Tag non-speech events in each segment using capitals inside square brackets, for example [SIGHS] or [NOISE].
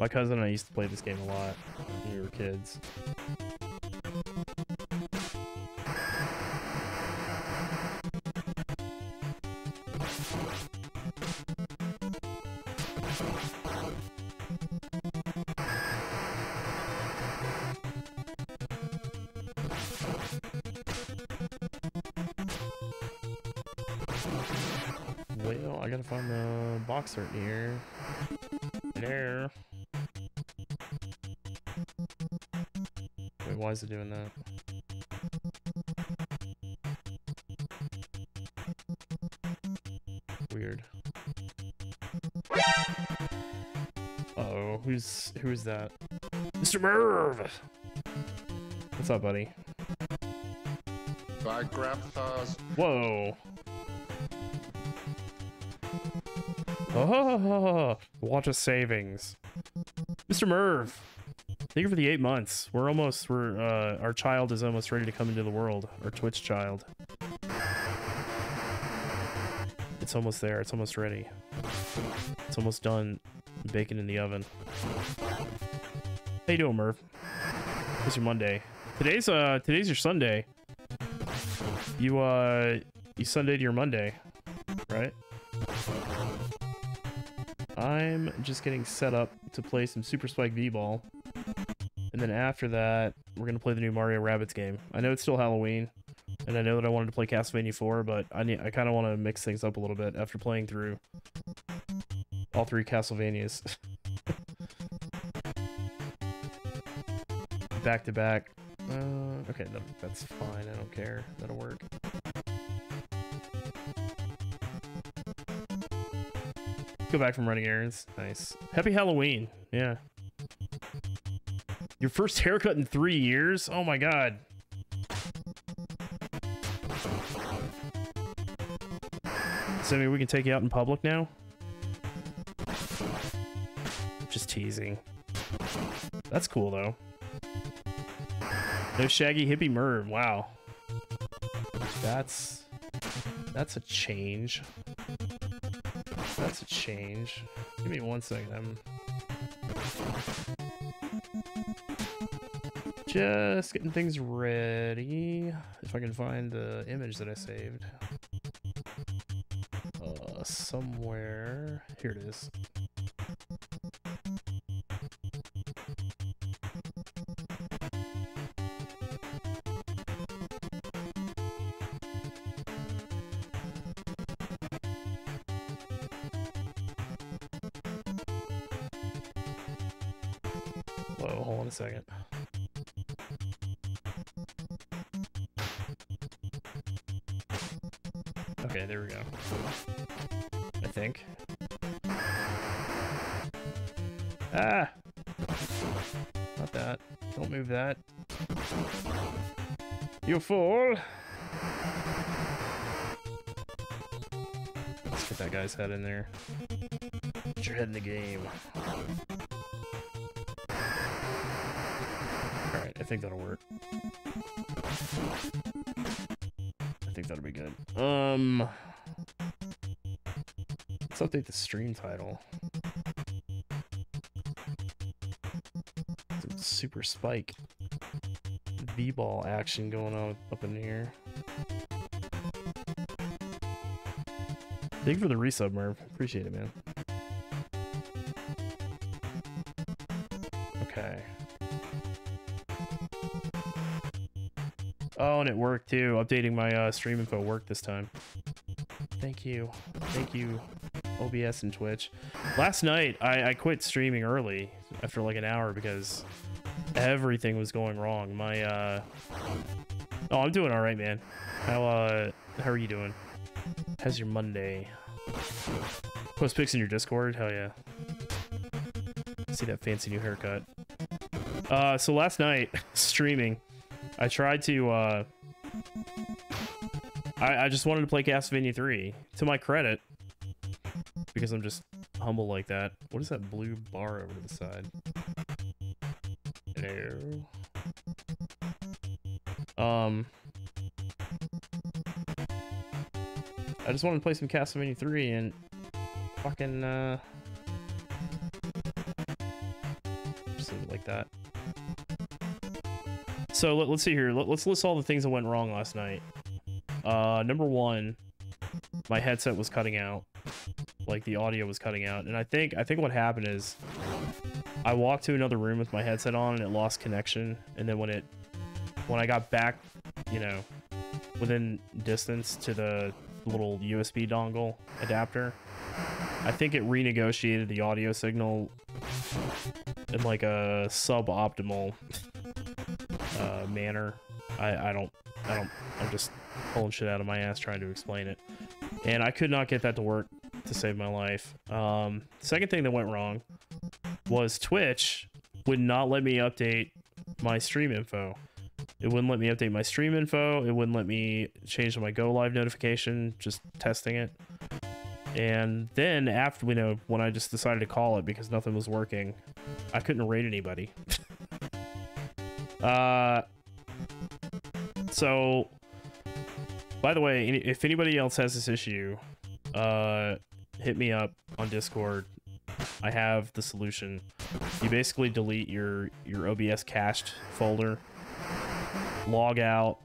My cousin and I used to play this game a lot when we were kids. Well, I gotta find the box art here. Why is it doing that? Weird. Uh oh, who's who's that? Mr. Merv! What's up, buddy? Bye, Grandpa's. Whoa. Oh, [LAUGHS] watch a savings. Mr. Merv, thank you for the eight months. We're almost, we're, uh, our child is almost ready to come into the world. Our Twitch child. It's almost there. It's almost ready. It's almost done baking in the oven. How you doing, Merv? It's your Monday. Today's, uh, today's your Sunday. You, uh, you Sundayed your Monday, right? I'm just getting set up to play some Super Spike V-Ball. And then after that, we're going to play the new Mario Rabbids game. I know it's still Halloween, and I know that I wanted to play Castlevania 4, but I need, I kind of want to mix things up a little bit after playing through all three Castlevanias. [LAUGHS] back to back. Uh, okay, that, that's fine. I don't care. That'll work. Go back from running errands. Nice. Happy Halloween. Yeah. Your first haircut in three years? Oh my god. So maybe we can take you out in public now? Just teasing. That's cool though. No shaggy hippie Merv. Wow. That's that's a change. That's a change. Give me one second. I'm just getting things ready. If I can find the image that I saved. Uh, somewhere. Here it is. Guy's head in there. Get your head in the game. Alright, I think that'll work. I think that'll be good. Um... Let's update the stream title. Some super spike V-ball action going on up in here. Thank you for the resub, Merv. Appreciate it, man. Okay. Oh, and it worked too. Updating my uh, stream info worked this time. Thank you. Thank you, OBS and Twitch. Last night, I, I quit streaming early after like an hour because everything was going wrong. My, uh... Oh, I'm doing alright, man. How, uh... How are you doing? How's your Monday? Post pics in your Discord? Hell yeah. See that fancy new haircut. Uh, so last night, [LAUGHS] streaming, I tried to, uh... I, I just wanted to play Castlevania 3. To my credit. Because I'm just humble like that. What is that blue bar over to the side? Hello? Um... I just wanted to play some Castlevania 3 and fucking, uh... just leave it like that. So let, us see here. Let, us list all the things that went wrong last night. Uh, number one, my headset was cutting out. Like the audio was cutting out. And I think I think what happened is I walked to another room with my headset on and it lost connection. And then when it when I got back, you know, within distance to the little USB dongle adapter, I think it renegotiated the audio signal in like a suboptimal uh, manner. I, I don't, I don't, I'm just pulling shit out of my ass trying to explain it. And I could not get that to work to save my life. Um, second thing that went wrong was Twitch would not let me update my stream info. It wouldn't let me update my stream info. It wouldn't let me change my go live notification, just testing it. And then after, you know, when I just decided to call it because nothing was working, I couldn't rate anybody. [LAUGHS] uh, so, by the way, if anybody else has this issue, uh, hit me up on Discord. I have the solution. You basically delete your your OBS cached folder log out,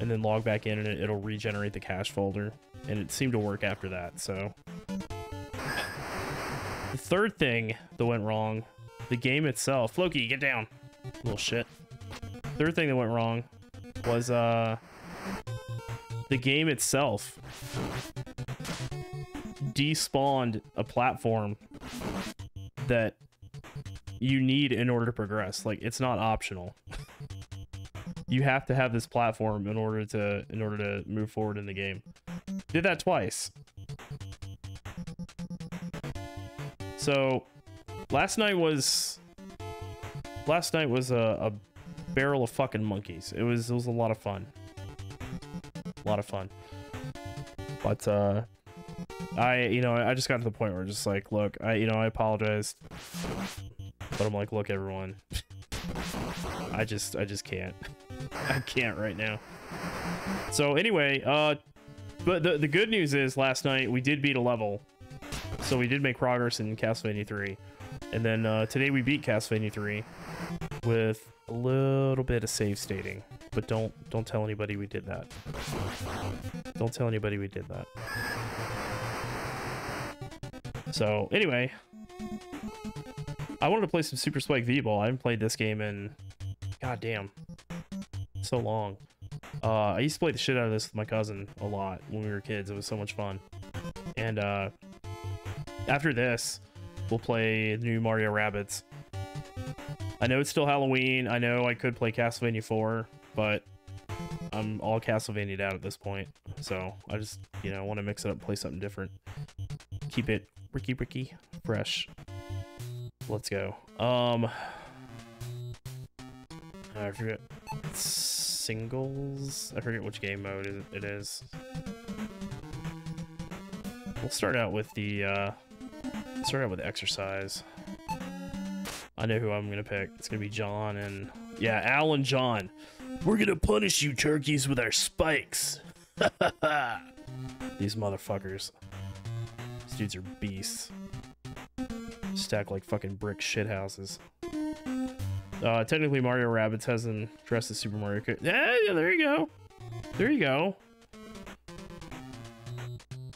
and then log back in, and it, it'll regenerate the cache folder. And it seemed to work after that, so. The third thing that went wrong, the game itself. Floki, get down. Little shit. Third thing that went wrong was, uh, the game itself despawned a platform that you need in order to progress. Like, it's not optional you have to have this platform in order to in order to move forward in the game. Did that twice. So last night was last night was a, a barrel of fucking monkeys. It was it was a lot of fun. A lot of fun. But uh I you know, I just got to the point where just like, look, I you know, I apologize. But I'm like, look everyone. [LAUGHS] I just I just can't. [LAUGHS] [LAUGHS] I can't right now. So anyway, uh, but the, the good news is last night we did beat a level. So we did make progress in Castlevania 3. And then uh, today we beat Castlevania 3 with a little bit of save stating. But don't don't tell anybody we did that. Don't tell anybody we did that. So anyway, I wanted to play some Super Spike V-Ball. I haven't played this game in god damn so long. Uh, I used to play the shit out of this with my cousin a lot when we were kids. It was so much fun. And uh, after this, we'll play new Mario Rabbids. I know it's still Halloween. I know I could play Castlevania 4, but I'm all Castlevania out at this point. So I just, you know, want to mix it up, play something different. Keep it Ricky Ricky fresh. Let's go. Um, I forget singles. I forget which game mode it is. We'll start out with the uh, start out with exercise. I know who I'm gonna pick. It's gonna be John and yeah, Al and John. We're gonna punish you turkeys with our spikes. [LAUGHS] These motherfuckers. These dudes are beasts. Stack like fucking brick shithouses. Uh, technically, Mario Rabbids hasn't dressed as Super Mario. Yeah, yeah, there you go. There you go.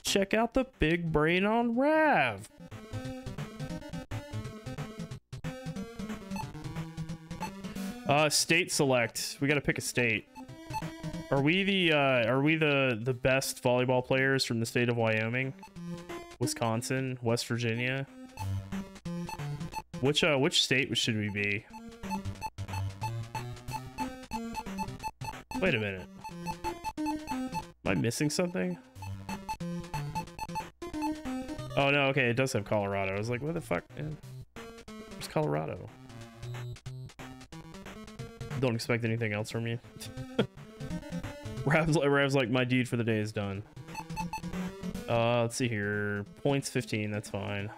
Check out the big brain on Rav. Uh, state select. We gotta pick a state. Are we the uh, are we the the best volleyball players from the state of Wyoming, Wisconsin, West Virginia? Which uh which state should we be? Wait a minute. Am I missing something? Oh, no, okay, it does have Colorado. I was like, what the fuck? Man? Where's Colorado? Don't expect anything else from you. [LAUGHS] Rav's, Rav's like, my deed for the day is done. Uh, let's see here. Points 15, that's fine.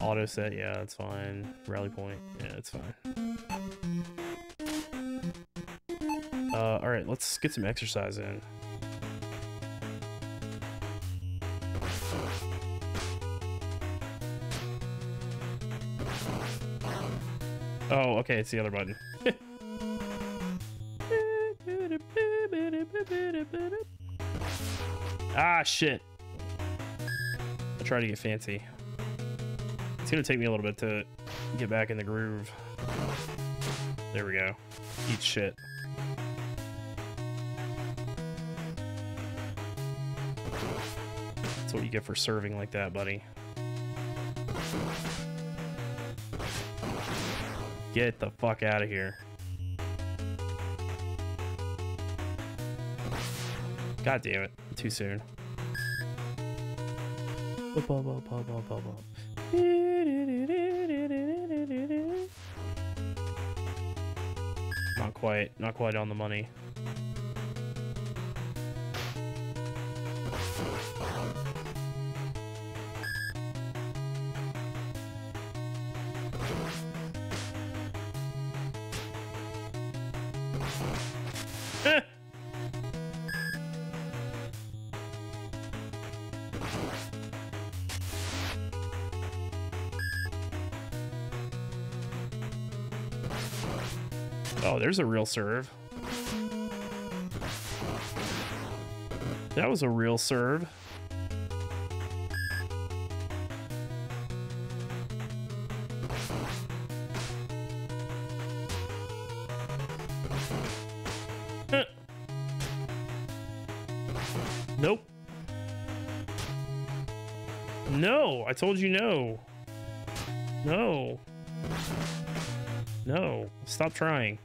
Auto set, yeah, that's fine. Rally point, yeah, that's fine. Uh, alright, let's get some exercise in. Oh, okay, it's the other button. [LAUGHS] ah, shit. I'll try to get fancy. It's gonna take me a little bit to get back in the groove. There we go. Eat shit. Get for serving like that, buddy. Get the fuck out of here. God damn it. Too soon. Not quite. Not quite on the money. There's a real serve. That was a real serve. Nope. No, I told you no. No. No, stop trying.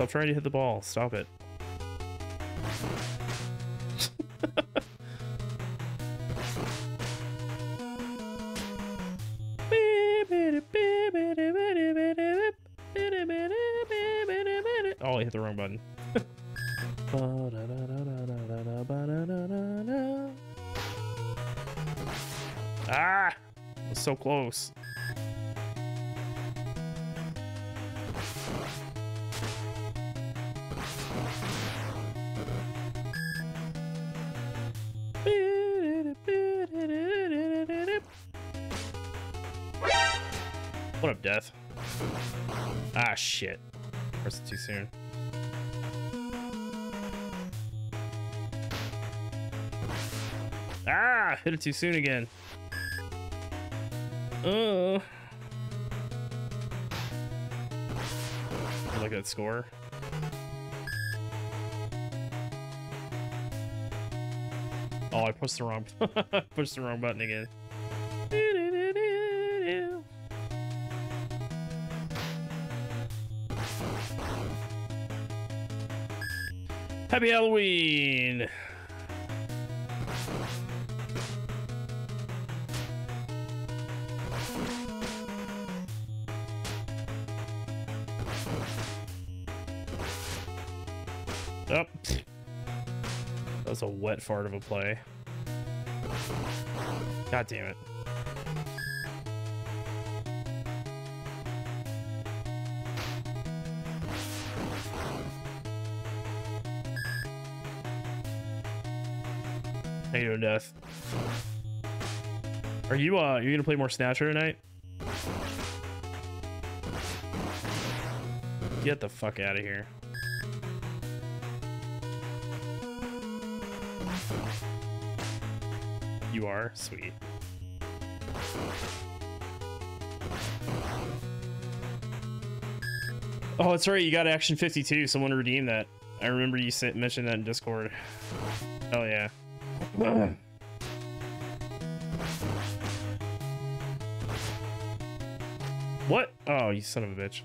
Stop trying to hit the ball. Stop it. [LAUGHS] oh, I hit the wrong button. [LAUGHS] ah! so close. Death? Ah, shit. Pressed it too soon. Ah, hit it too soon again. Uh. Look at that score. Oh, I pushed the wrong [LAUGHS] pushed the wrong button again. Happy Halloween! Oh. That was a wet fart of a play. God damn it. Death? Are you, uh, you gonna play more Snatcher tonight? Get the fuck out of here. You are? Sweet. Oh, that's right. You got Action 52. Someone redeemed that. I remember you mentioned that in Discord. What? Oh, you son of a bitch.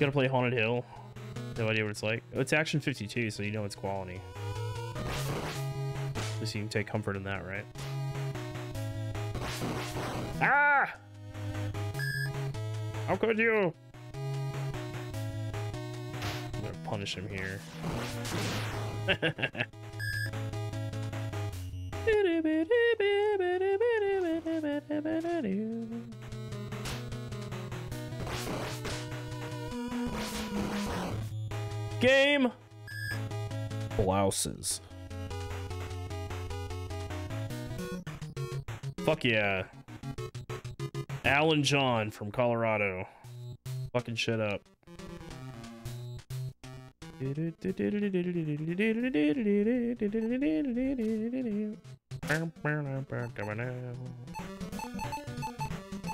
Gotta play Haunted Hill. No idea what it's like. It's Action 52, so you know it's quality. At least you can take comfort in that, right? Ah! How could you? I'm gonna punish him here. [LAUGHS] Game blouses. Fuck yeah. Alan John from Colorado. Fucking shit up.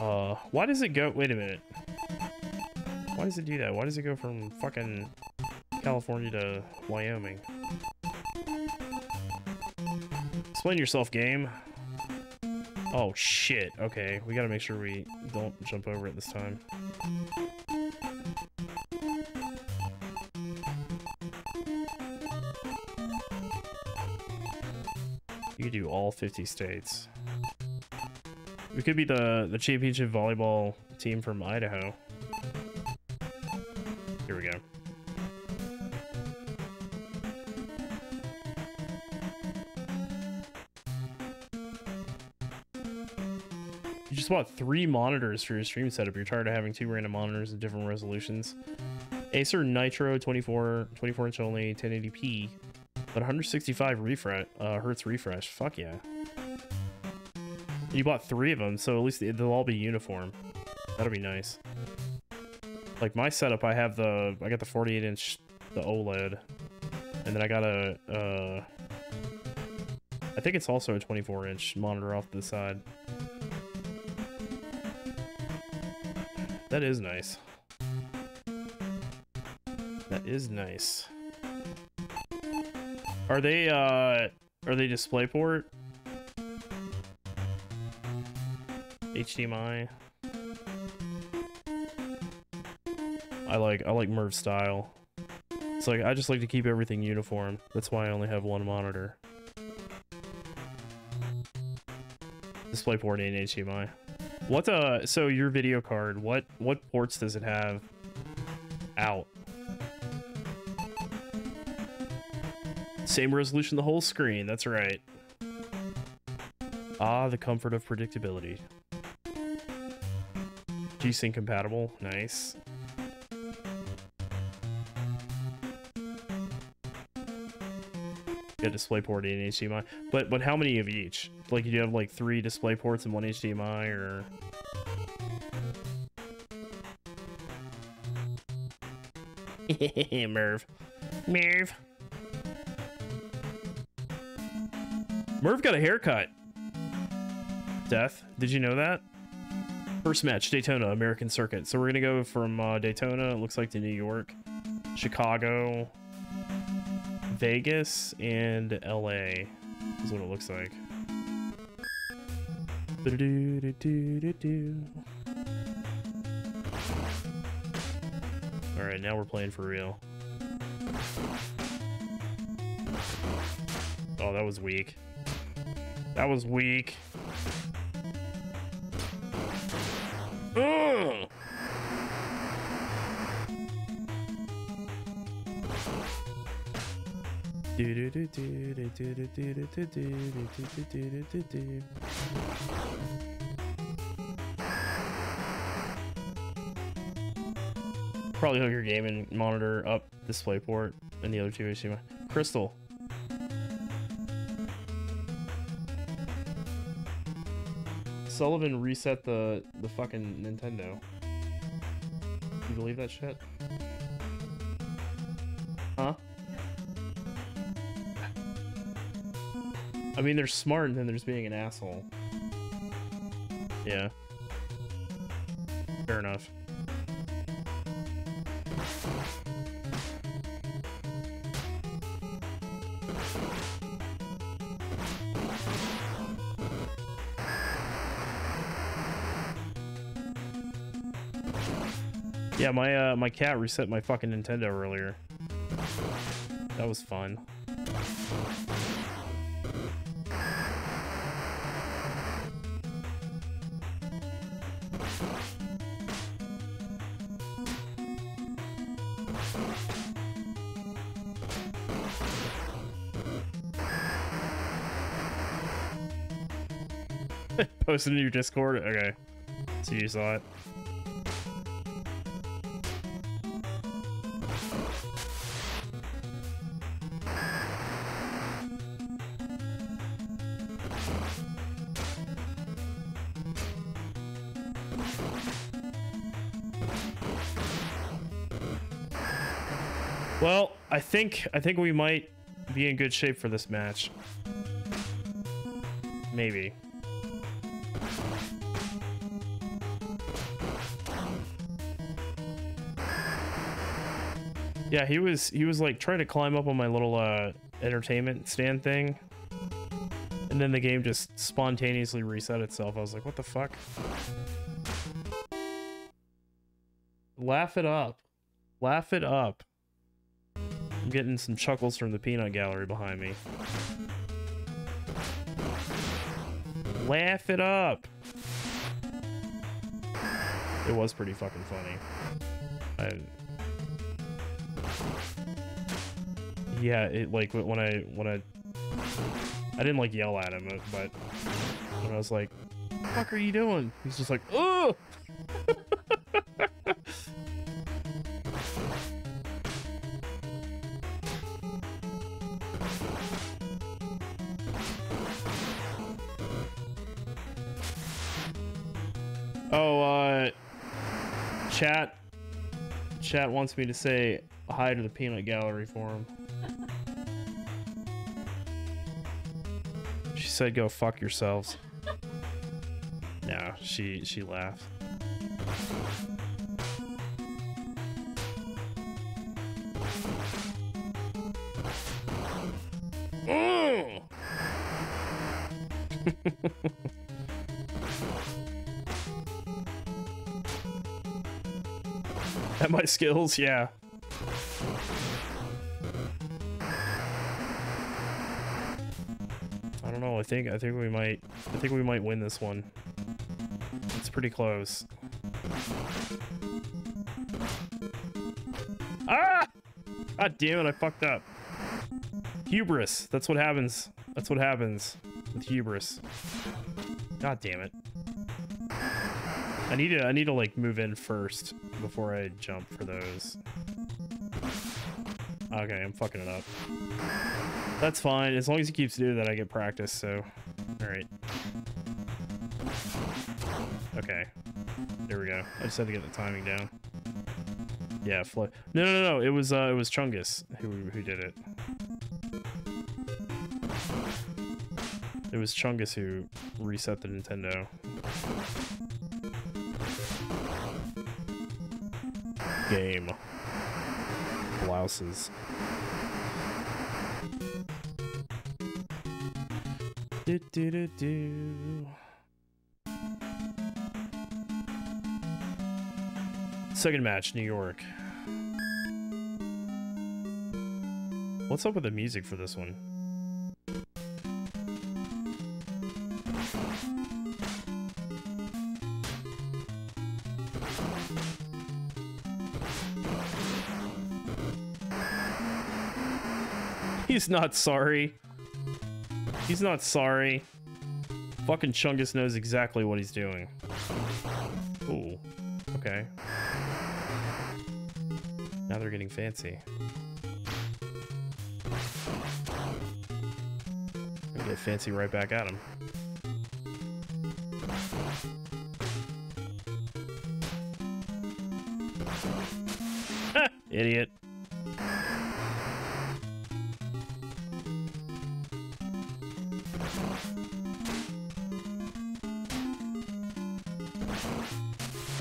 Uh, why does it go? Wait a minute. Why does it do that? Why does it go from fucking California to Wyoming? Explain yourself, game. Oh, shit. Okay, we gotta make sure we don't jump over it this time. You do all 50 states. We could be the, the championship volleyball team from Idaho. Here we go. Just bought three monitors for your stream setup. You're tired of having two random monitors in different resolutions. Acer Nitro 24, 24 inch only, 1080p, but 165 refresh, uh, hertz refresh. Fuck yeah. You bought three of them, so at least they'll all be uniform. That'll be nice. Like my setup, I have the I got the 48 inch the OLED, and then I got a uh, I think it's also a 24 inch monitor off to the side. That is nice. That is nice. Are they uh are they DisplayPort? HDMI. I like I like Merv style. It's like I just like to keep everything uniform. That's why I only have one monitor. DisplayPort and HDMI. What uh so your video card, what what ports does it have out? Same resolution the whole screen, that's right. Ah, the comfort of predictability. G-Sync compatible, nice. Yeah, DisplayPort and HDMI. But but how many of each? Like, do you have like three display ports and one HDMI, or? [LAUGHS] Merv. Merv. Merv got a haircut. Death. Did you know that? First match, Daytona, American Circuit. So we're gonna go from uh, Daytona, it looks like, to New York, Chicago, Vegas, and LA is what it looks like. Alright, now we're playing for real. Oh, that was weak. That was weak. Probably hook your gaming monitor up display port and the other two HDMI. Crystal. Sullivan reset the the fucking Nintendo. You believe that shit? I mean, there's smart and then there's being an asshole. Yeah. Fair enough. Yeah, my uh, my cat reset my fucking Nintendo earlier. That was fun. Posted in your Discord? Okay. So you saw it. Well, I think I think we might be in good shape for this match. Maybe. Yeah, he was he was like trying to climb up on my little uh entertainment stand thing. And then the game just spontaneously reset itself. I was like, what the fuck? Laugh it up. Laugh it up. I'm getting some chuckles from the peanut gallery behind me. Laugh it up. It was pretty fucking funny. I Yeah, it like when I when I I didn't like yell at him, but when I was like, "What the fuck are you doing?" He's just like, "Oh." [LAUGHS] oh, uh, chat. Chat wants me to say hi to the peanut gallery for him. Said go fuck yourselves. No, she she laughed. [LAUGHS] At my skills, yeah. I think I think we might I think we might win this one. It's pretty close. Ah! God damn it, I fucked up. Hubris. That's what happens. That's what happens with hubris. God damn it. I need to I need to like move in first before I jump for those. Okay, I'm fucking it up. That's fine. As long as he keeps doing that, I get practice, so... Alright. Okay. There we go. I just had to get the timing down. Yeah, flow. No, no, no, no. It was, uh, it was Chungus who, who did it. It was Chungus who reset the Nintendo. Game. Blouses. Do, do, do, do. Second match, New York. What's up with the music for this one? He's not sorry. He's not sorry. Fucking Chungus knows exactly what he's doing. Ooh. Okay. Now they're getting fancy. Get fancy right back at him. [LAUGHS] Idiot.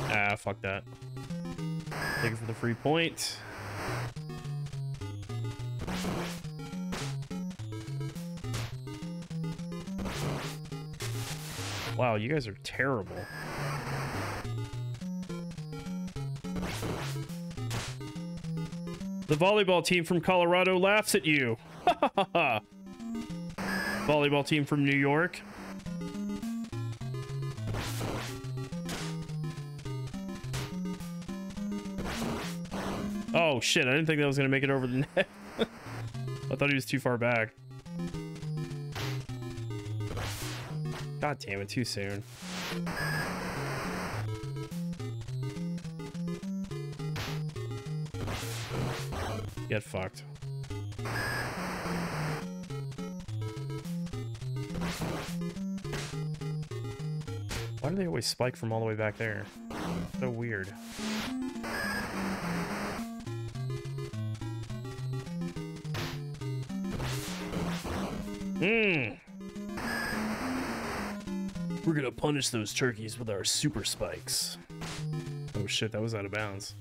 Ah, fuck that. Take it for the free point. Wow, you guys are terrible. The volleyball team from Colorado laughs at you. [LAUGHS] volleyball team from New York. Shit, I didn't think that was gonna make it over the [LAUGHS] net. I thought he was too far back. God damn it, too soon. Get fucked. Why do they always spike from all the way back there? So weird. Punish those turkeys with our super spikes. Oh shit, that was out of bounds.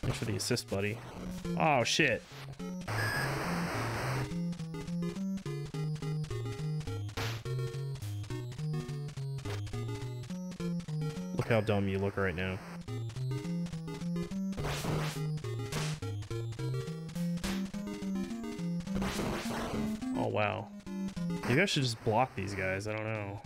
Thanks for the assist, buddy. Oh shit. Look how dumb you look right now. Oh wow. Maybe I should just block these guys, I don't know.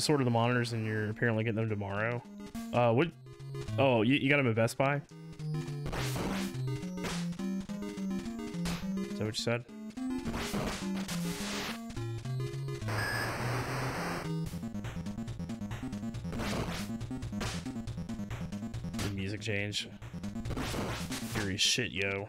Just order the monitors and you're apparently getting them tomorrow. Uh, what? Oh, you, you got them at Best Buy? Is that what you said? The music change. Fury shit, yo.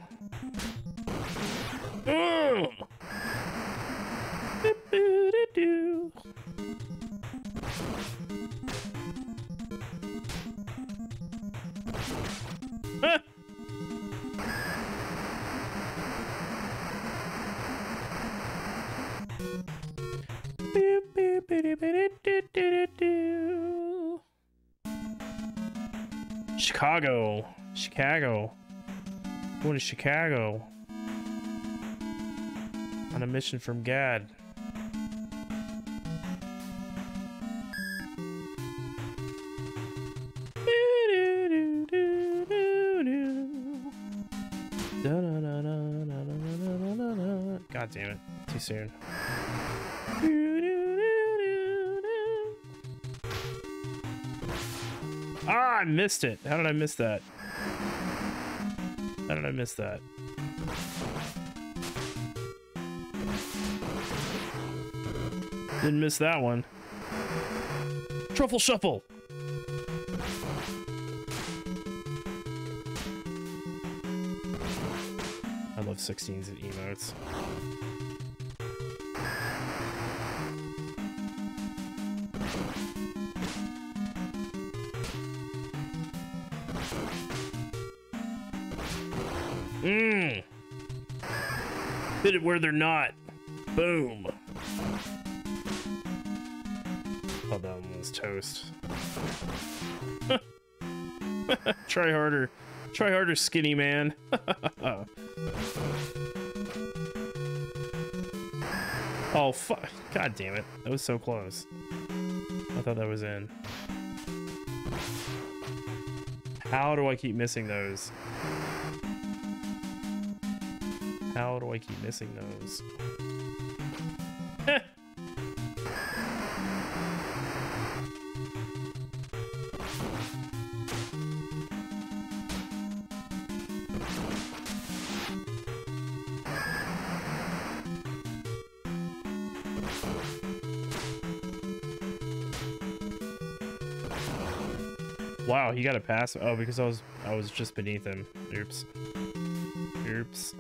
Chicago. On a mission from God. God damn it. Too soon. Ah, I missed it. How did I miss that? Did I miss that? Didn't miss that one. Truffle Shuffle! I love 16s and emotes. Hit it where they're not. Boom. Oh, that one was toast. [LAUGHS] Try harder. Try harder, skinny man. [LAUGHS] oh, fuck. God damn it. That was so close. I thought that was in. How do I keep missing those? How do I keep missing those? [LAUGHS] Wow, he got a pass. Oh, because I was I was just beneath him. Oops. Oops.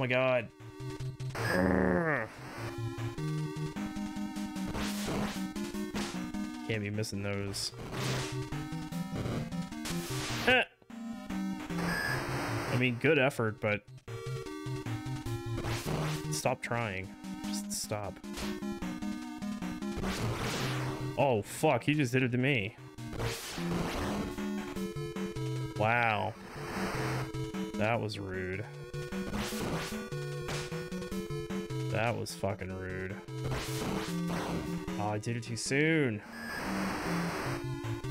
Oh my god. Can't be missing those. Eh. I mean, good effort, but stop trying. Just stop. Oh, fuck. He just did it to me. Wow. That was rude. That was fucking rude. Oh, I did it too soon.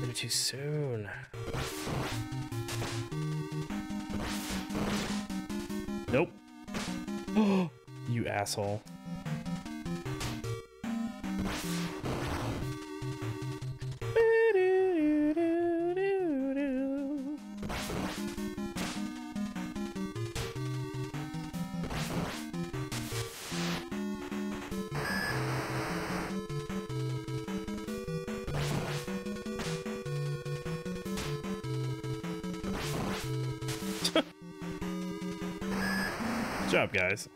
Did it too soon. Nope. [GASPS] you asshole. Job, guys.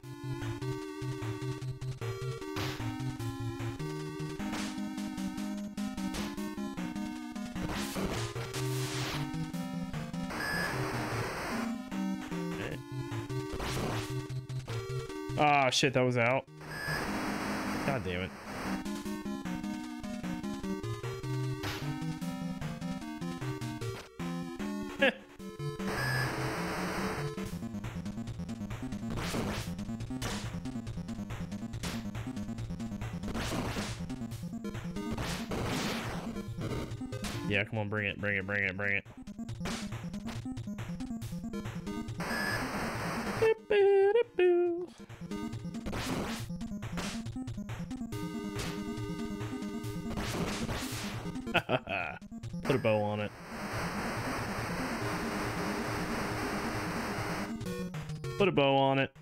Ah, shit, that was out. God damn it. Come on, bring it, bring it, bring it, bring it. [LAUGHS] Put a bow on it. Put a bow on it.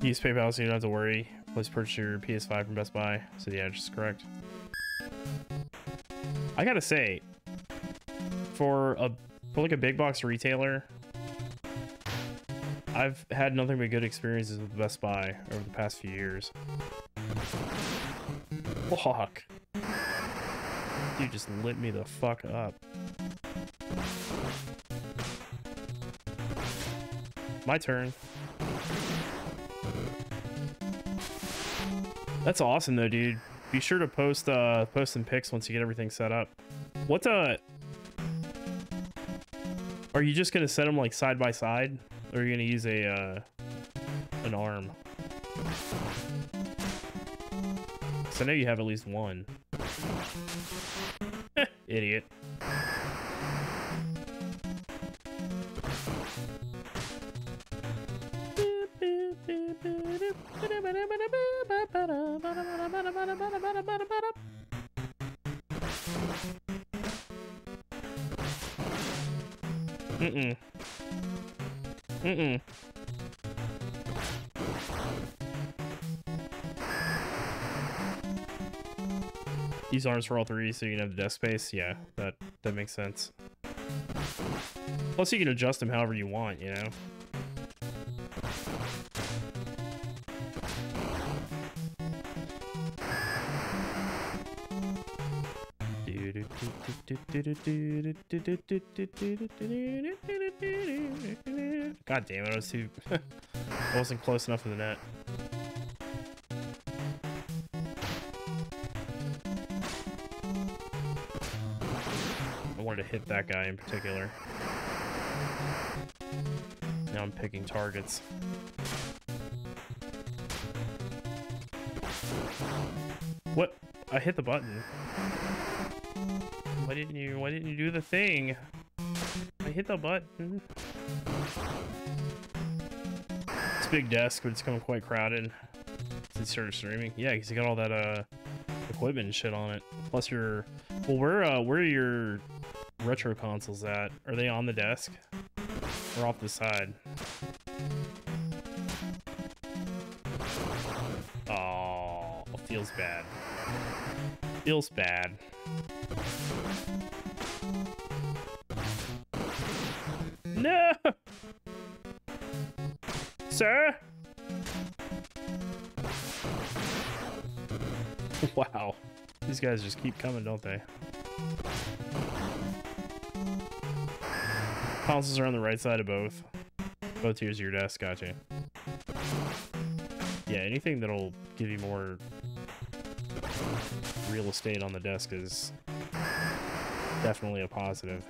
Use PayPal so you don't have to worry. Please purchase your PS5 from Best Buy. So the address is correct. I gotta say, for a for like a big box retailer, I've had nothing but good experiences with Best Buy over the past few years. Fuck. Dude just lit me the fuck up. My turn. That's awesome though, dude. Be sure to post uh post some pics once you get everything set up. What uh Are you just gonna set them like side by side? Or are you gonna use a uh an arm? So I know you have at least one. [LAUGHS] Idiot. Use arms for all three so you can have the desk space. Yeah, that, that makes sense. Plus you can adjust them however you want, you know? God damn it, I was too... [LAUGHS] I wasn't close enough to the net. To hit that guy in particular. Now I'm picking targets. What? I hit the button. Why didn't you, why didn't you do the thing? I hit the button. It's a big desk, but it's becoming quite crowded since you started streaming. Yeah, because you got all that uh equipment and shit on it. Plus your, well, where uh, where are your retro consoles at? Are they on the desk or off the side? Oh, feels bad. Feels bad. No! Sir? [LAUGHS] wow. These guys just keep coming, don't they? Consoles are on the right side of both. Both tiers of your desk, gotcha. Yeah, anything that'll give you more real estate on the desk is definitely a positive.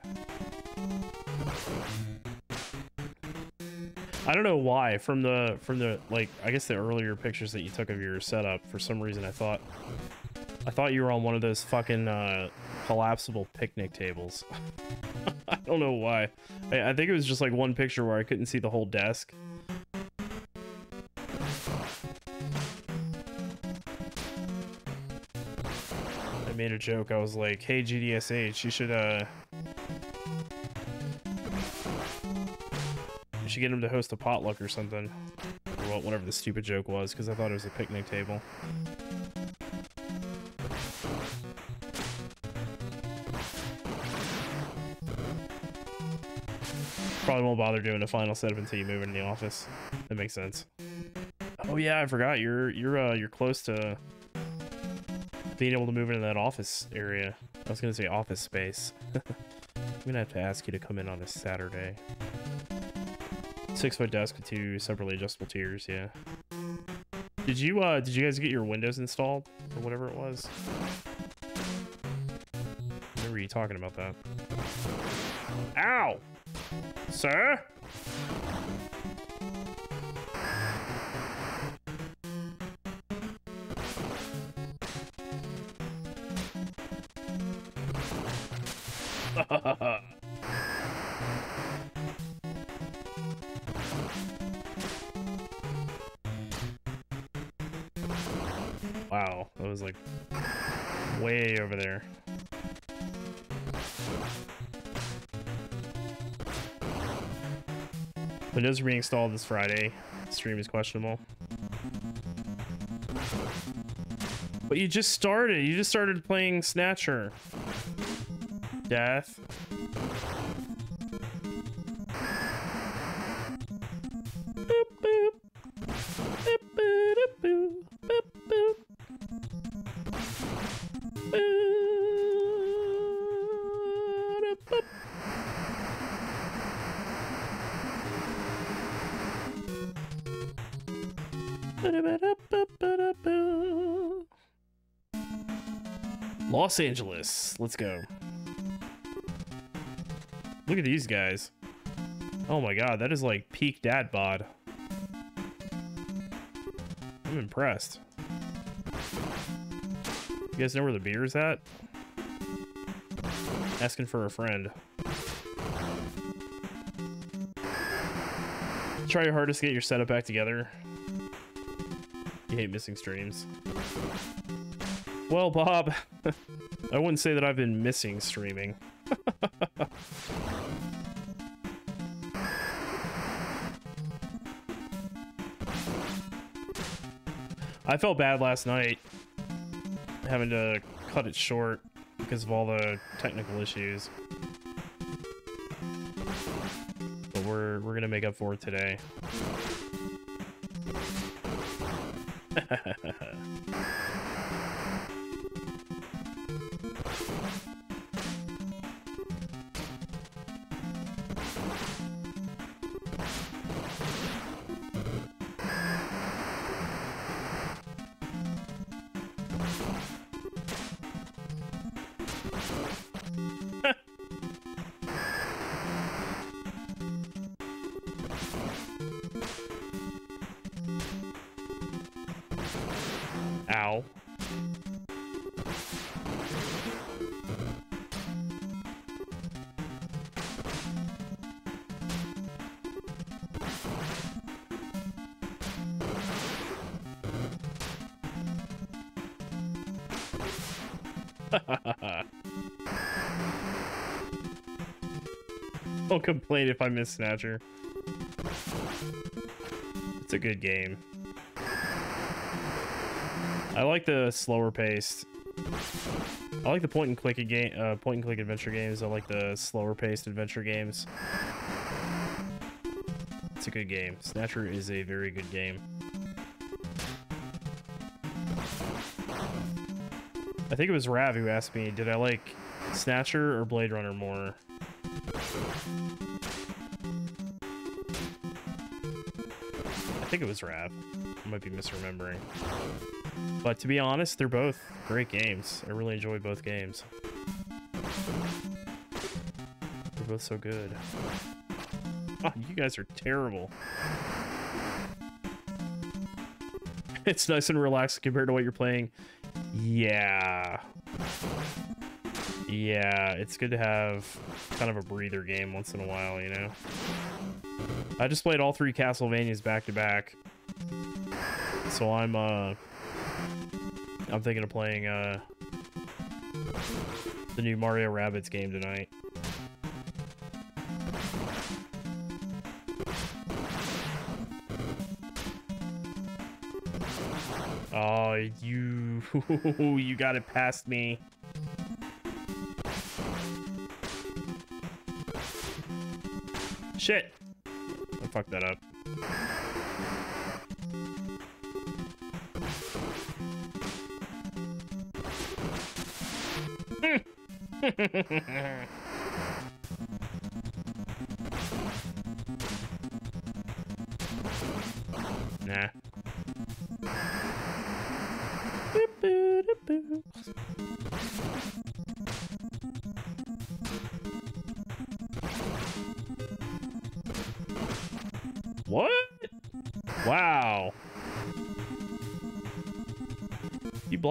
I don't know why. From the from the like, I guess the earlier pictures that you took of your setup, for some reason I thought, I thought you were on one of those fucking uh, collapsible picnic tables. [LAUGHS] I don't know why. I, I think it was just like one picture where I couldn't see the whole desk. I made a joke. I was like, "Hey GDSH, you should uh." You should get him to host a potluck or something. Or what- whatever the stupid joke was, because I thought it was a picnic table. Probably won't bother doing a final setup until you move into the office. That makes sense. Oh yeah, I forgot. You're you're uh you're close to being able to move into that office area. I was gonna say office space. [LAUGHS] I'm gonna have to ask you to come in on a Saturday. Six foot desk with two separately adjustable tiers, yeah. Did you uh did you guys get your windows installed or whatever it was? I remember you talking about that. Ow! Sir? [LAUGHS] wow, that was like way over there. Windows are being installed this Friday. Stream is questionable. But you just started. You just started playing Snatcher. Death. Los Angeles. Let's go. Look at these guys. Oh my god, that is like peak dad bod. I'm impressed. You guys know where the beer's at? Asking for a friend. Try your hardest to get your setup back together. You hate missing streams. Well, Bob, [LAUGHS] I wouldn't say that I've been missing streaming. I felt bad last night having to cut it short because of all the technical issues. But we're we're gonna make up for it today. [LAUGHS] [LAUGHS] I'll complain if I miss Snatcher. It's a good game. I like the slower paced. I like the point and click game, uh, point and click adventure games. I like the slower paced adventure games. It's a good game. Snatcher is a very good game. I think it was Rav who asked me, did I like Snatcher or Blade Runner more? I think it was Rav. I might be misremembering. But to be honest, they're both great games. I really enjoy both games. They're both so good. God, you guys are terrible. [LAUGHS] It's nice and relaxed compared to what you're playing. Yeah. Yeah, it's good to have kind of a breather game once in a while, you know? I just played all three Castlevanias back to back. So I'm, uh... I'm thinking of playing, uh... The new Mario Rabbids game tonight. Oh, you... [LAUGHS] you got it past me. Shit! I fucked that up. Hmm. [LAUGHS]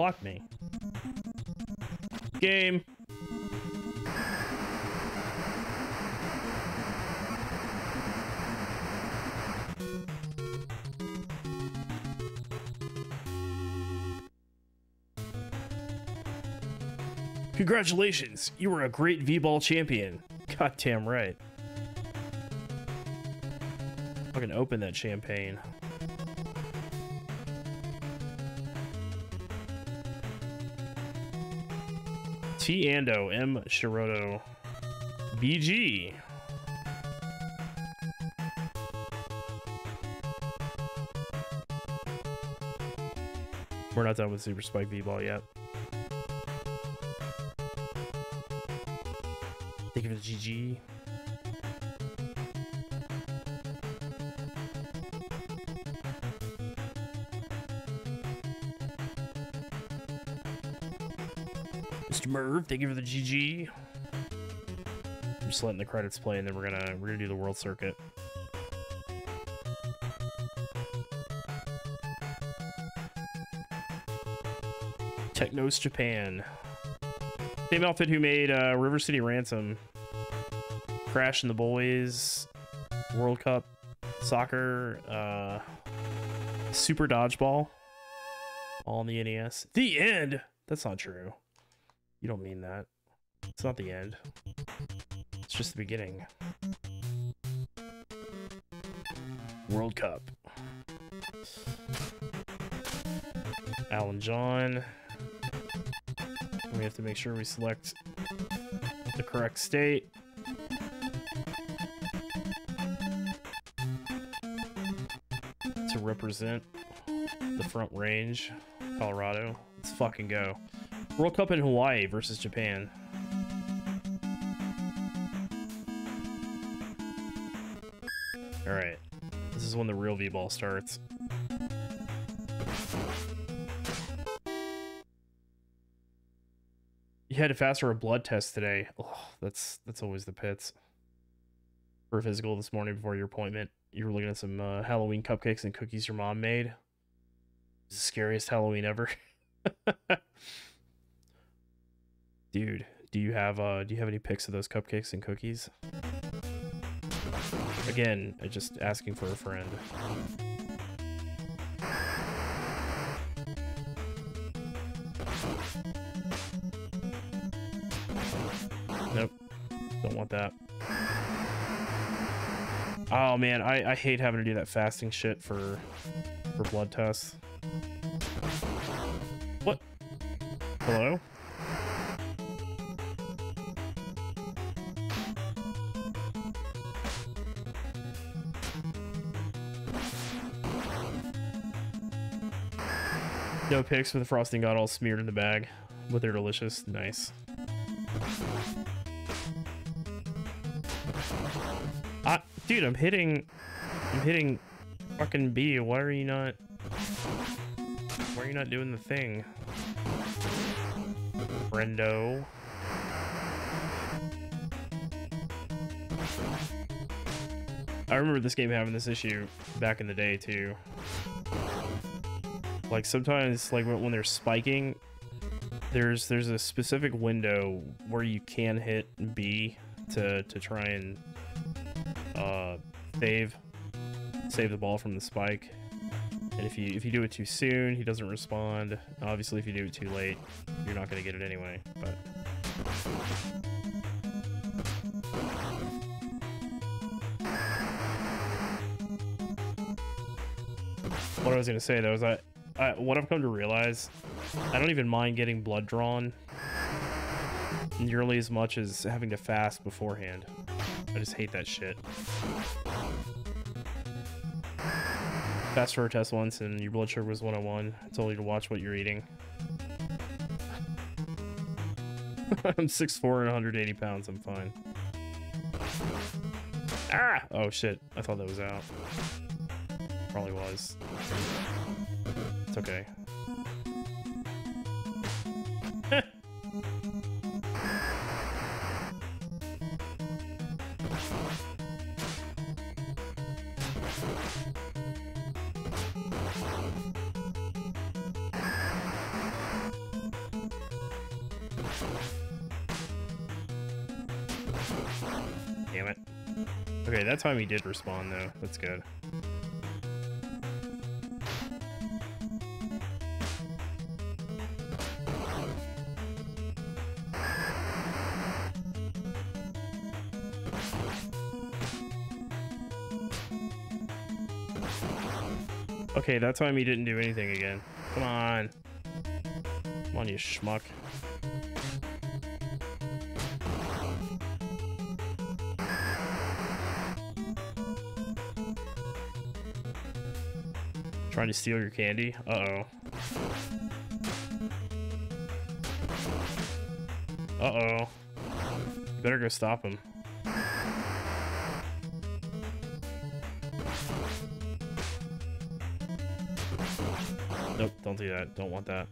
You blocked me. Game. Congratulations, you were a great V-Ball champion. Goddamn right. Fucking open that champagne. T Ando, M Shiroto, BG. We're not done with Super Spike V-Ball yet. Thank you for the GG. Thank you for the GG. I'm just letting the credits play and then we're gonna we're gonna do the world circuit. Technos Japan. Same outfit who made uh, River City Ransom, Crash and the Boys, World Cup, Soccer, uh, Super Dodgeball, all on the NES. The end! That's not true. You don't mean that. It's not the end. It's just the beginning. World Cup. Alan John. We have to make sure we select the correct state. To represent the front range, Colorado. Let's fucking go. World Cup in Hawaii versus Japan. Alright. This is when the real V-Ball starts. You had to fast for a blood test today. Oh, that's that's always the pits. For a physical this morning before your appointment, you were looking at some uh, Halloween cupcakes and cookies your mom made. It's the scariest Halloween ever. [LAUGHS] Dude, do you have uh do you have any pics of those cupcakes and cookies? Again, just asking for a friend. Nope. Don't want that. Oh man, I, I hate having to do that fasting shit for for blood tests. What? Hello? No pics with the frosting got all smeared in the bag, but they're delicious. Nice. Ah, dude, I'm hitting, I'm hitting fucking B. Why are you not, why are you not doing the thing? Brendo. I remember this game having this issue back in the day too. Like sometimes, like when, they're spiking, there's there's a specific window where you can hit B to to try and uh, save save the ball from the spike. And if you if you do it too soon, he doesn't respond. Obviously, if you do it too late, you're not going to get it anyway. But what I was going to say though is that I, what I've come to realize, I don't even mind getting blood drawn nearly as much as having to fast beforehand. I just hate that shit. Fast for a test once and your blood sugar was 101. I told you to watch what you're eating. [LAUGHS] I'm 6'4 and 180 pounds. I'm fine. Ah! Oh shit. I thought that was out. Probably was. It's okay. [LAUGHS] Damn it. Okay, that time he did respawn though. That's good. Okay, that time he didn't do anything again. Come on. Come on, you schmuck. Trying to steal your candy? Uh-oh. Uh-oh. Better go stop him. Nope, don't do that. Don't want that.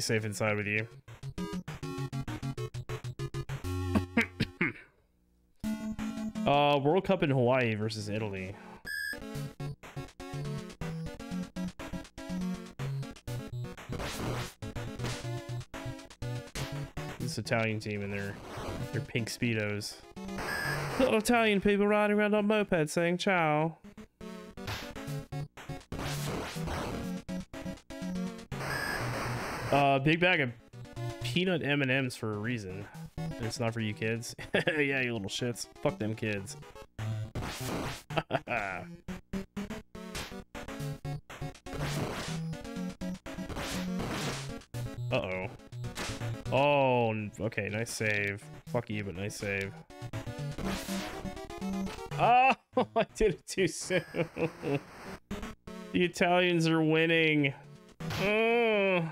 Candy safe inside with you. [COUGHS] uh, World Cup in Hawaii versus Italy. This Italian team and their their pink speedos. Little Italian people riding around on mopeds saying ciao. Big bag of peanut M&Ms for a reason. It's not for you kids. [LAUGHS] yeah, you little shits. Fuck them kids. [LAUGHS] Uh-oh. Oh, okay, nice save. Fuck you, but nice save. [LAUGHS] Oh, I did it too soon. the Italians are winning. Oh.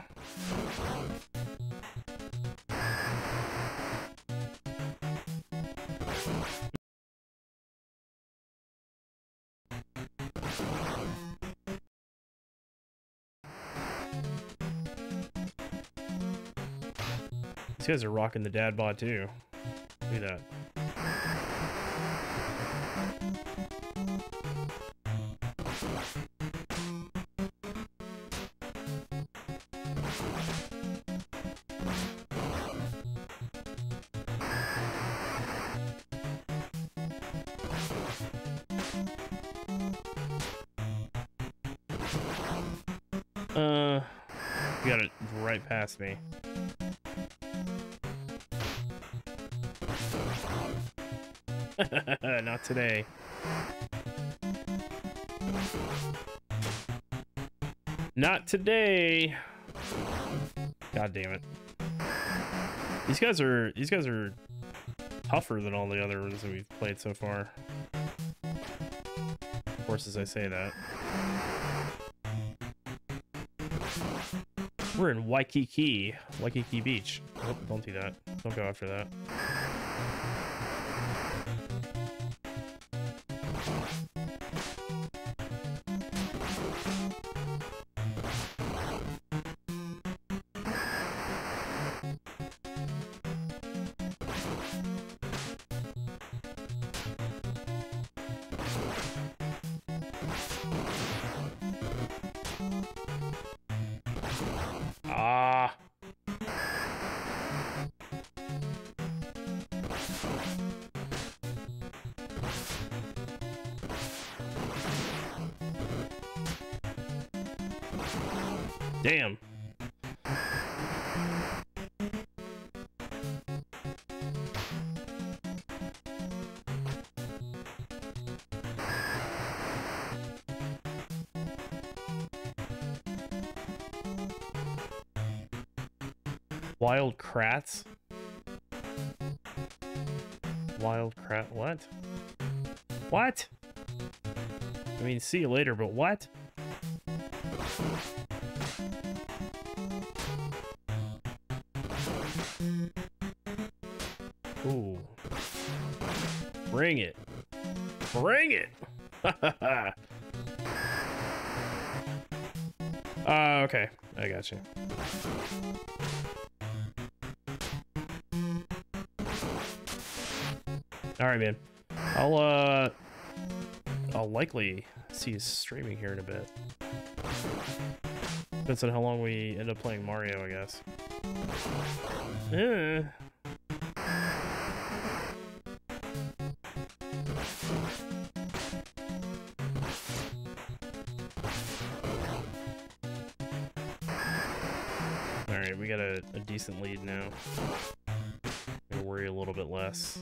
Guys are rocking the dad bod too. Look at that. Uh, got it right past me. Not today. Not today. God damn it. These guys are these guys are tougher than all the other ones that we've played so far. Of course, as I say that. We're in Waikiki, Waikiki Beach. Oh, don't do that. Don't go after that. Wild Kratts? Wild Krat... What? What? I mean, see you later, but what? Ooh. Bring it. Bring it! uh, [LAUGHS] okay. I got you. Right, man. I'll uh, I'll likely see you streaming here in a bit. Depends on how long we end up playing Mario, I guess. Eh. All right, we got a, a decent lead now. Gonna worry a little bit less.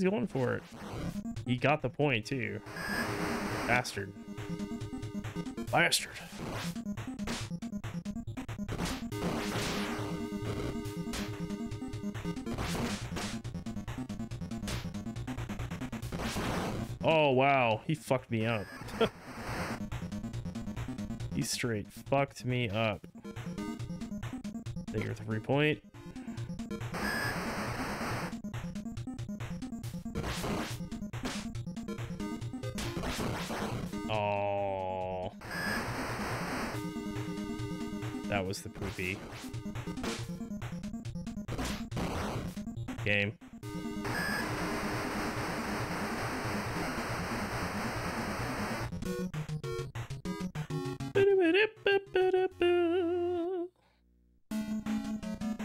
He's going for it. He got the point too. Bastard. Bastard. Oh, wow. He fucked me up. [LAUGHS] he straight fucked me up. Your three point. The poopy. Game.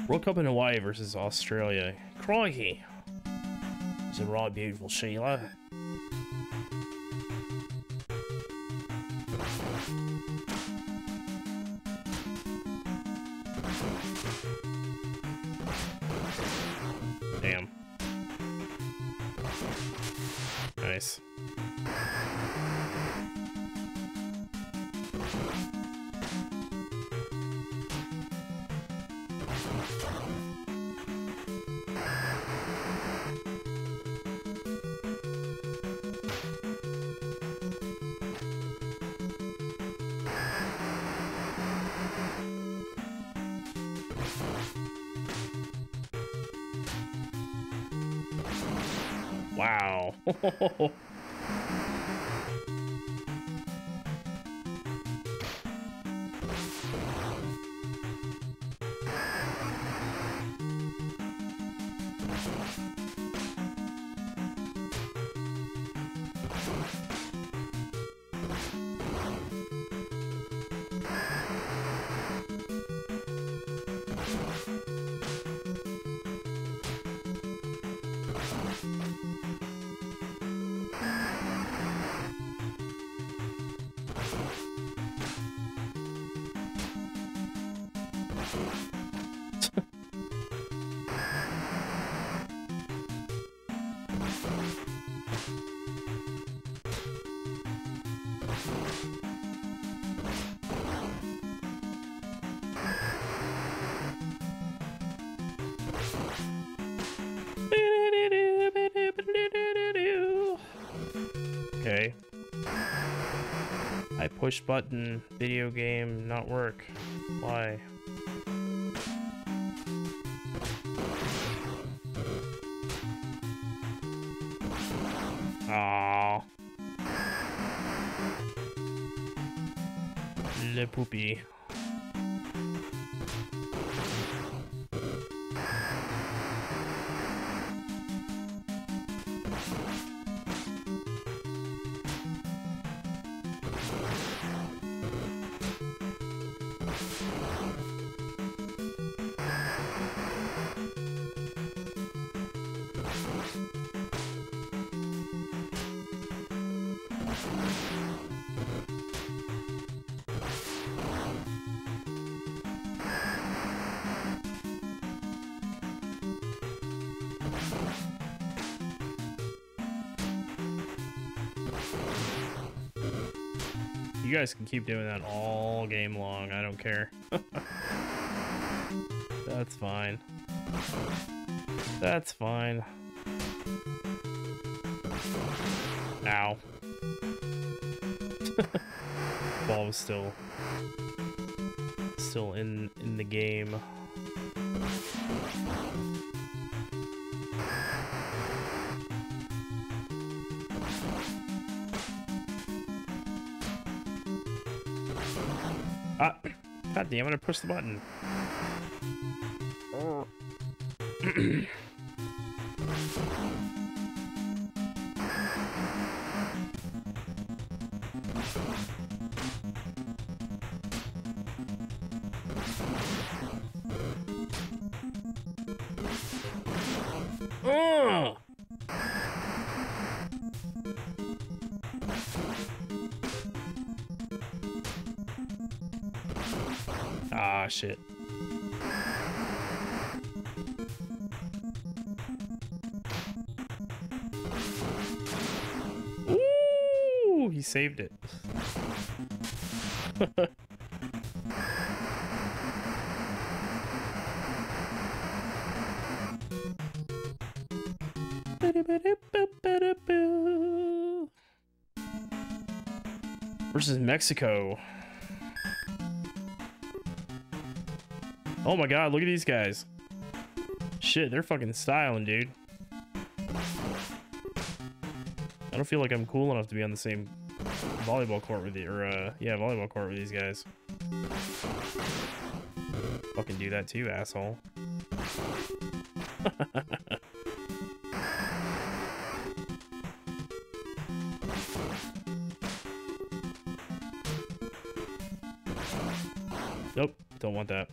World Cup in Hawaii versus Australia. Crikey. Is it right, beautiful Sheila? Damn. Wow. [LAUGHS] push button, video game, not work. Why? Ah. Le poopy. You guys can keep doing that all game long. I don't care. [LAUGHS] That's fine. That's fine. Ow. [LAUGHS] Ball was still still in in the game. God damn it, I pushed the button. Uh. [CLEARS THROAT] saved it. [LAUGHS] Versus Mexico. Oh my god, look at these guys. Shit, they're fucking styling, dude. I don't feel like I'm cool enough to be on the same volleyball court with you, or uh, yeah, volleyball court with these guys. Fucking do that too, asshole. [LAUGHS] nope, don't want that.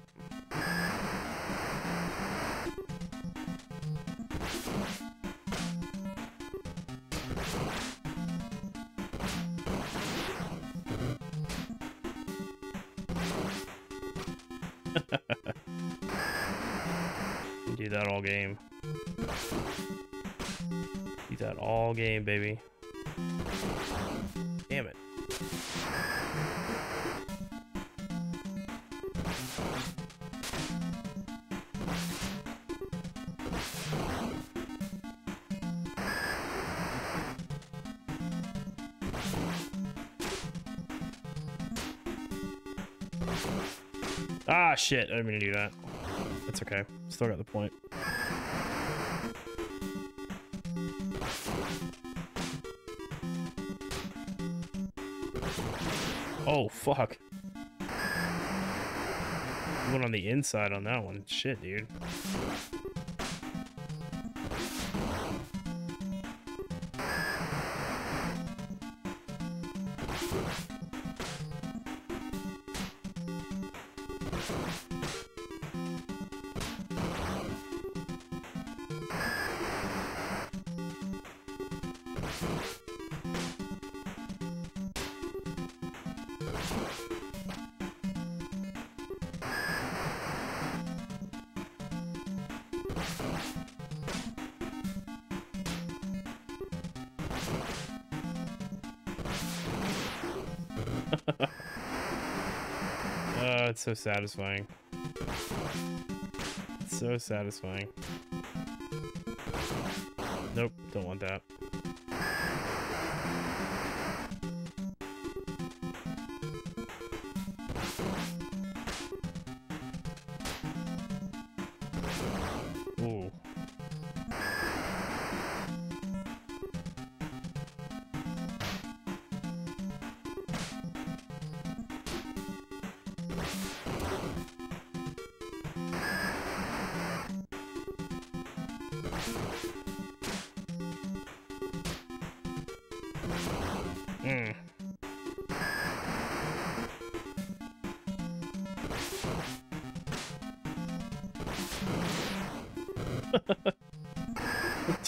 [LAUGHS] do that all game. Do that all game, baby. Shit. I didn't mean to do that. That's okay. Still got the point. Oh, fuck. Went on the inside on that one. Shit, dude. So satisfying. It's so satisfying.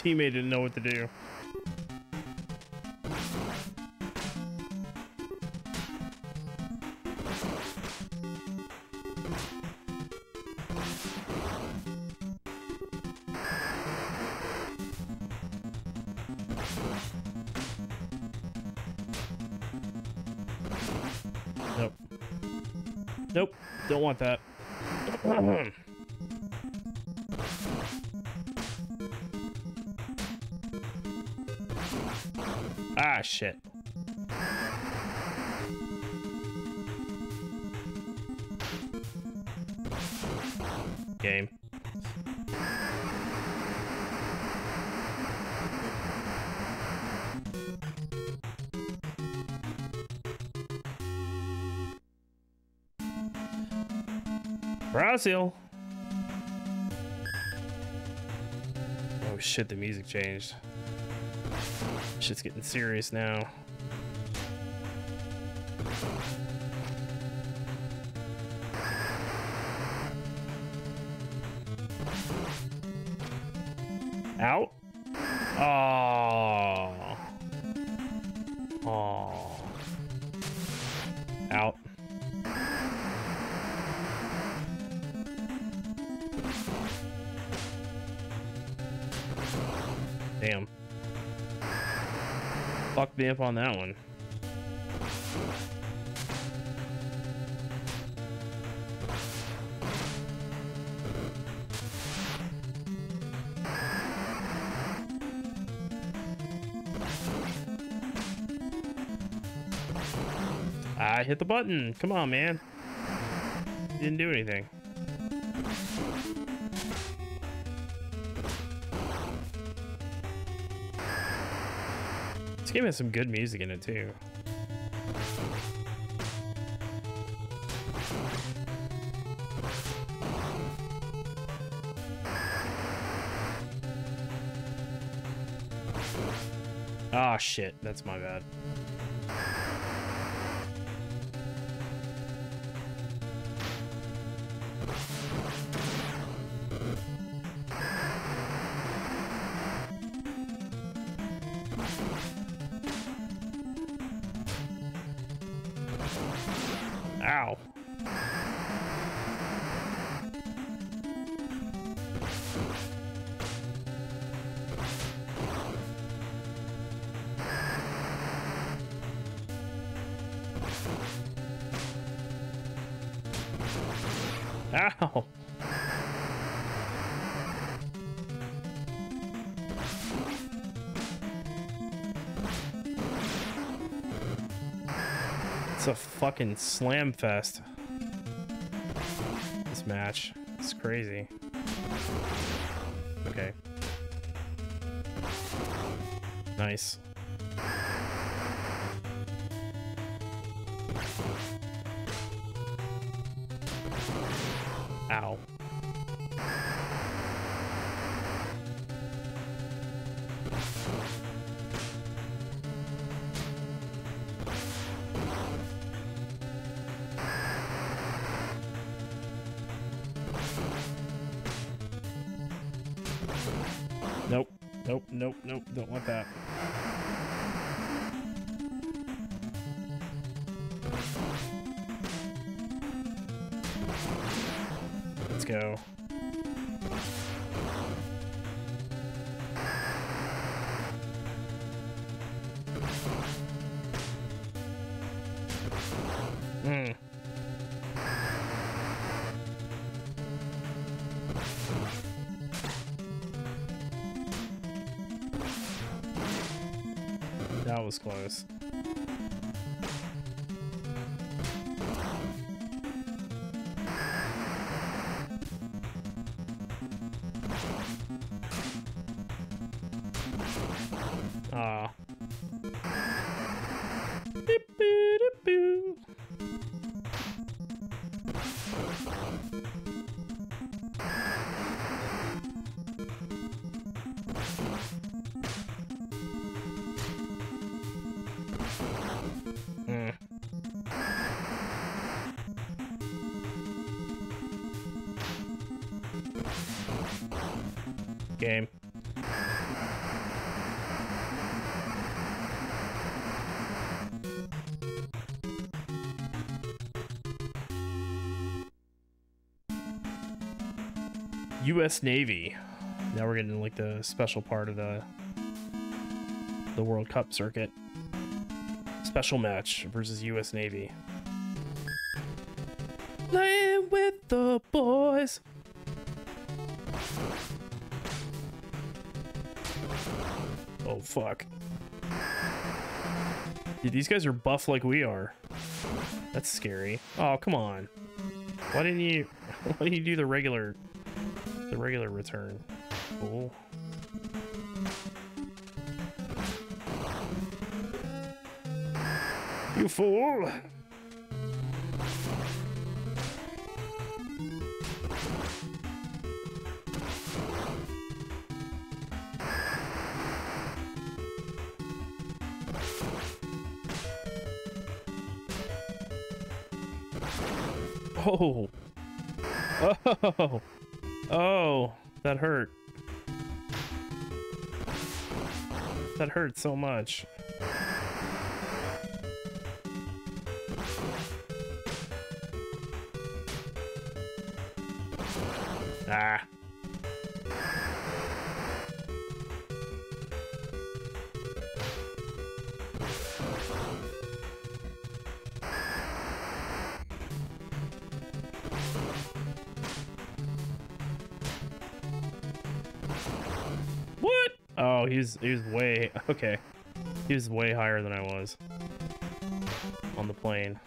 Teammate didn't know what to do. Nope. Nope. Don't want that. [CLEARS THROAT] shit. Game. Brazil. Oh shit, the music changed. Shit's getting serious now. Vamp on that one. I hit the button. Come on, man. Didn't do anything. Game has some good music in it too. Ah, shit. That's my bad. Ow. It's a fucking slam fest. That Game. U.S. Navy. Now we're getting like the special part of the the World Cup circuit. Special match versus U.S. Navy. Playing with the boys. Fuck. Dude, these guys are buff like we are. That's scary. Oh, come on. Why didn't you [LAUGHS] why didn't you do the regular the regular return? Cool. You fool! Oh! Oh! Oh! That hurt. That hurt so much. Oh, he's he's way [LAUGHS] okay. He was way higher than I was on the plane.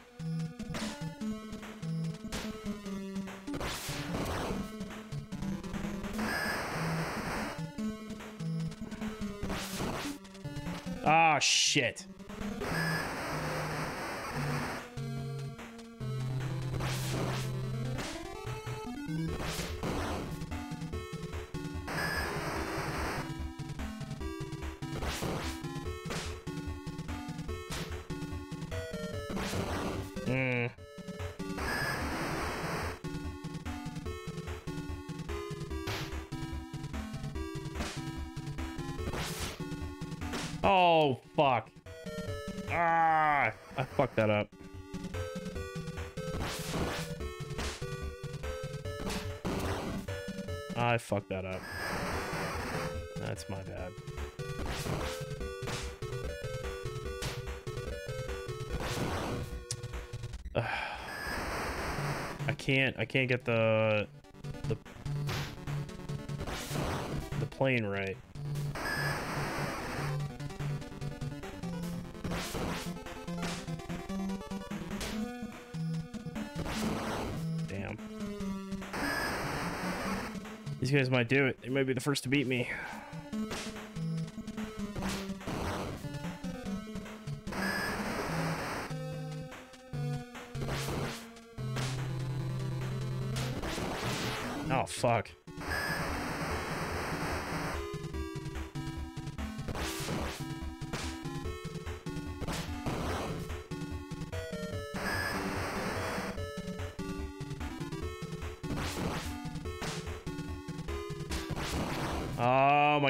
Ah, shit. Oh, fuck. Ah, I fucked that up. I fucked that up. That's my bad. [SIGHS] I can't I can't get the the the plane right. These guys might do it. They might be the first to beat me. Oh, fuck.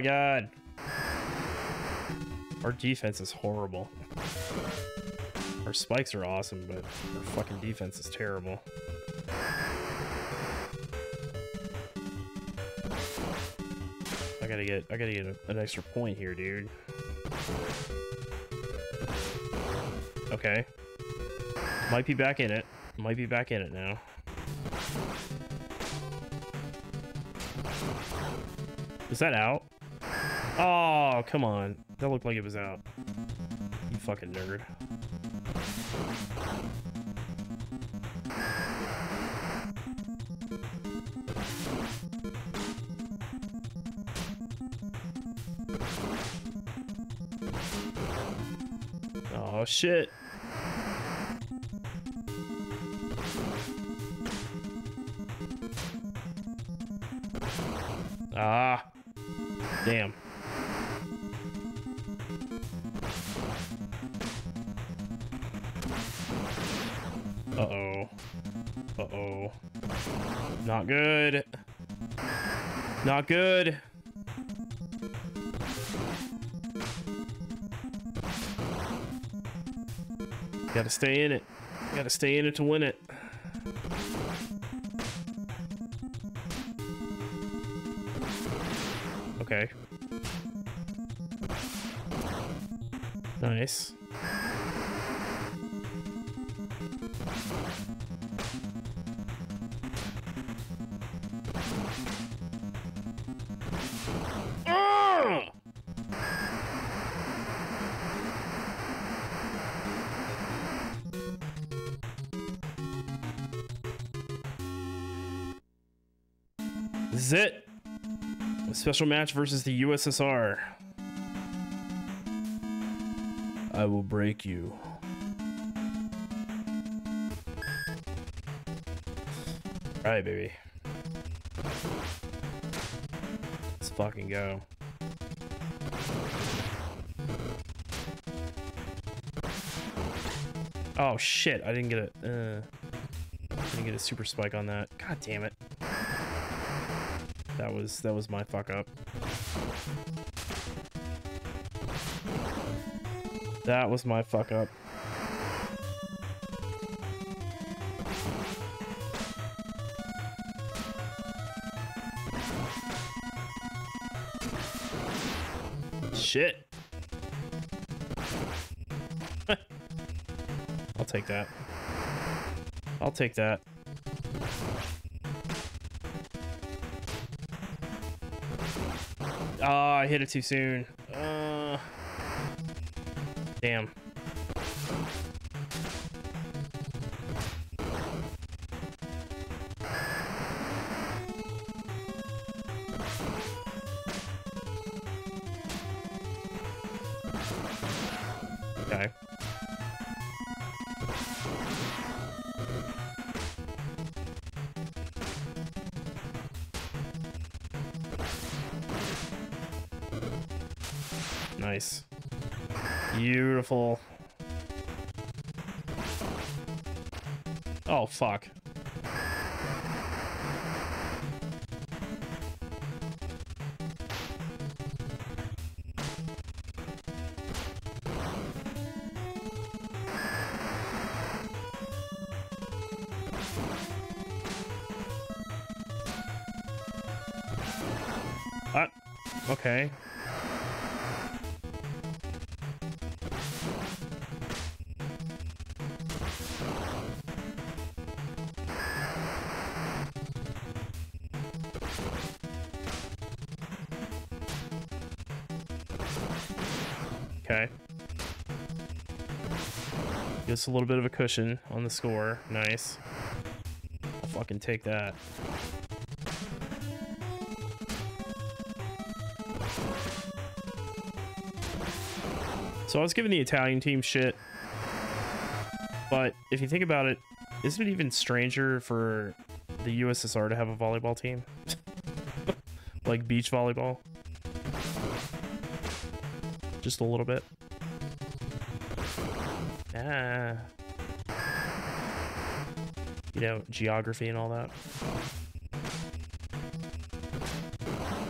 God. Our defense is horrible. Our spikes are awesome, but our fucking defense is terrible. I gotta get, I gotta get a, an extra point here, dude. Okay. Might be back in it. Might be back in it now. Is that out? Oh, come on. That looked like it was out. You fucking nerd. Oh shit. Ah. Damn. Uh-oh. Uh-oh. Not good. Not good. Gotta stay in it. Gotta stay in it to win it. Okay. Nice. Special match versus the USSR. I will break you. Alright, baby. Let's fucking go. Oh shit, I didn't get a uh didn't get a super spike on that. God damn it. That was that was my fuck up. That was my fuck up. Shit. [LAUGHS] I'll take that. I'll take that. I hit it too soon. Uh, damn. Nice. Beautiful. Oh, fuck. Ah, okay. Okay. A little bit of a cushion on the score. Nice. I'll fucking take that. So I was giving the Italian team shit. But if you think about it, isn't it even stranger for the USSR to have a volleyball team? [LAUGHS] like beach volleyball? Just a little bit. You know, geography and all that.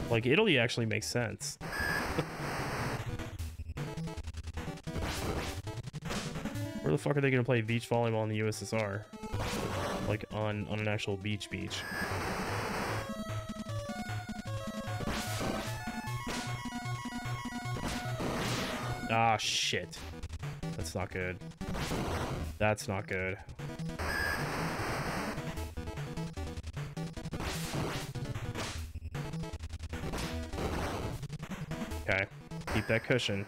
Like, Italy actually makes sense. [LAUGHS] Where the fuck are they gonna play beach volleyball in the USSR? Like, on, on an actual beach beach. Ah, shit. Not good. That's not good. Okay. Keep that cushion.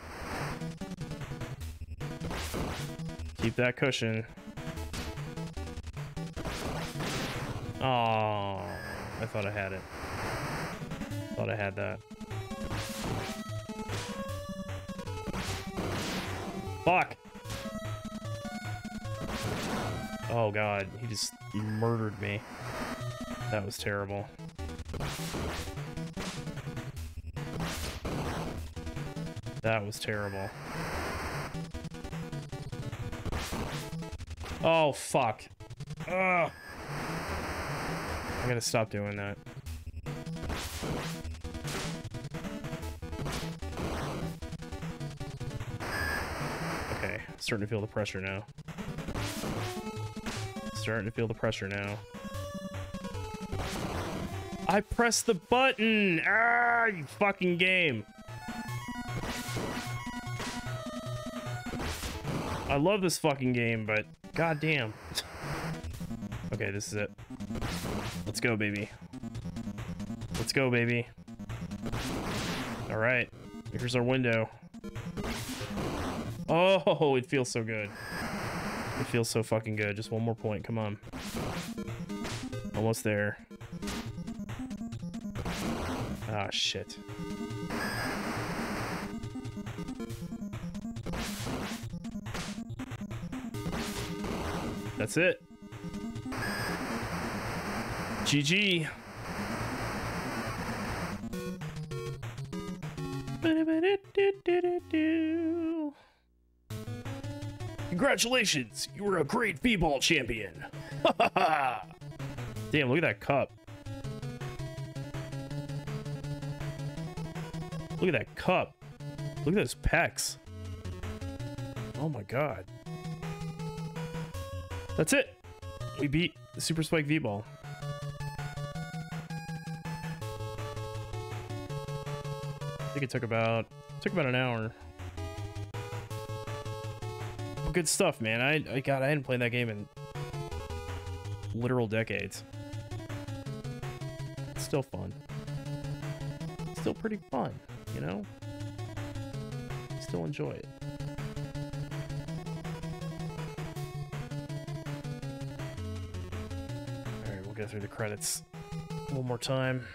Keep that cushion. Oh, I thought I had it. Thought I had that. Oh god, he just murdered me. That was terrible. That was terrible. Oh, fuck. Ugh. I gotta stop doing that. Okay, starting to feel the pressure now. Starting to feel the pressure now. I pressed the button! Ah, you fucking game. I love this fucking game, but goddamn. [LAUGHS] okay, this is it. Let's go, baby. Let's go, baby. All right, here's our window. Oh, [LAUGHS] it feels so good. It feels so fucking good. Just one more point. Come on. Almost there. Ah, shit. That's it. GG. Congratulations, you were a great b-ball champion. [LAUGHS] Damn, look at that cup. Look at that cup. Look at those pecs. Oh my god. That's it. We beat the Super Spike V-Ball. I think it took about took about an hour. Good stuff, man. I, I God, I hadn't played that game in literal decades. It's still fun. still pretty fun, you know? Still enjoy it. Alright, we'll go through the credits one more time.